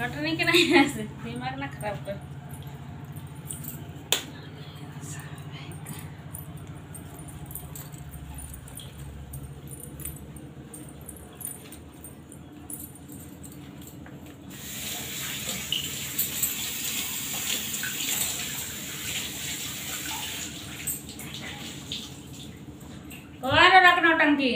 हटने के नहीं ऐसे। दिमाग ना खराब कर। और रखना टंकी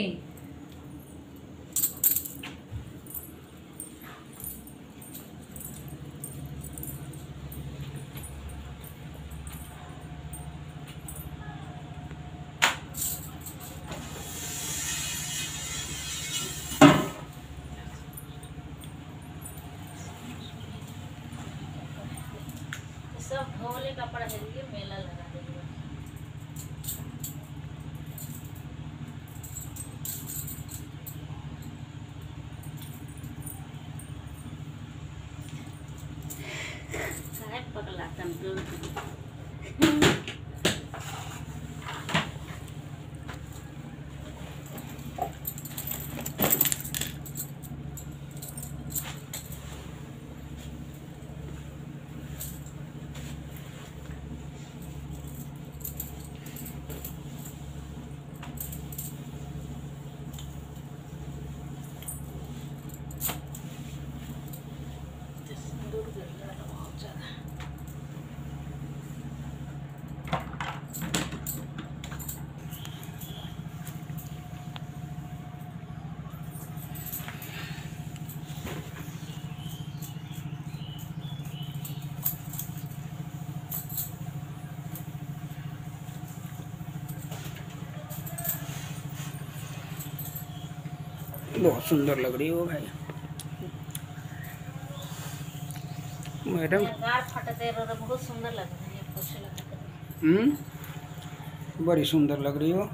सब धोले कपड़ा जल्दी मेला लगा पगला कंट्रोल बहुत सुंदर लग रही हो भाई। मैडम? गार फटते रहो बहुत सुंदर लग रही है पोछे लगा कर हम्म? बड़ी सुंदर लग रही हो।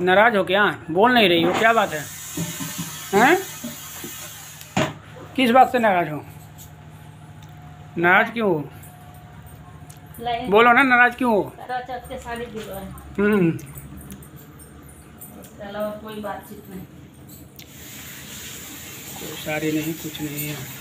नाराज़ हो क्या? बोल नहीं रही हो क्या बात है? हैं? किस बात से नाराज़ हो? नाराज़ क्यों हो? बोलो ना नाराज़ क्यों हो? है हम्म। कोई बातचीत नहीं। कोई सारी नहीं कुछ नहीं है।